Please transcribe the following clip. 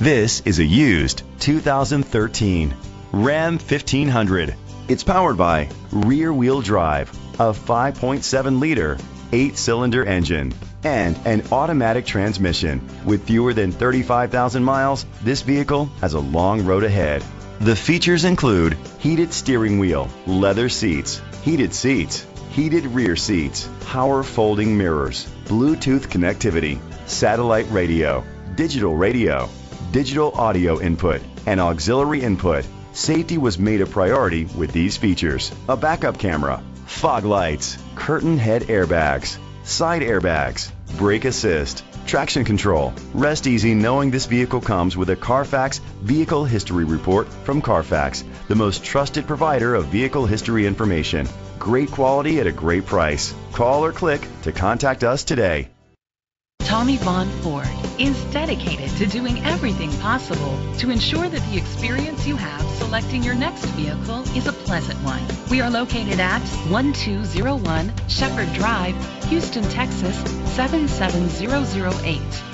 This is a used 2013 Ram 1500. It's powered by rear wheel drive, a 5.7 liter, 8 cylinder engine, and an automatic transmission. With fewer than 35,000 miles, this vehicle has a long road ahead. The features include heated steering wheel, leather seats, heated seats, heated rear seats, power folding mirrors, Bluetooth connectivity, satellite radio, digital radio, digital audio input, and auxiliary input. Safety was made a priority with these features. A backup camera, fog lights, curtain head airbags, side airbags, brake assist, traction control. Rest easy knowing this vehicle comes with a Carfax Vehicle History Report from Carfax, the most trusted provider of vehicle history information. Great quality at a great price. Call or click to contact us today. Tommie Vaughn Ford is dedicated to doing everything possible to ensure that the experience you have selecting your next vehicle is a pleasant one. We are located at 1201 Shepherd Drive, Houston, Texas 77008.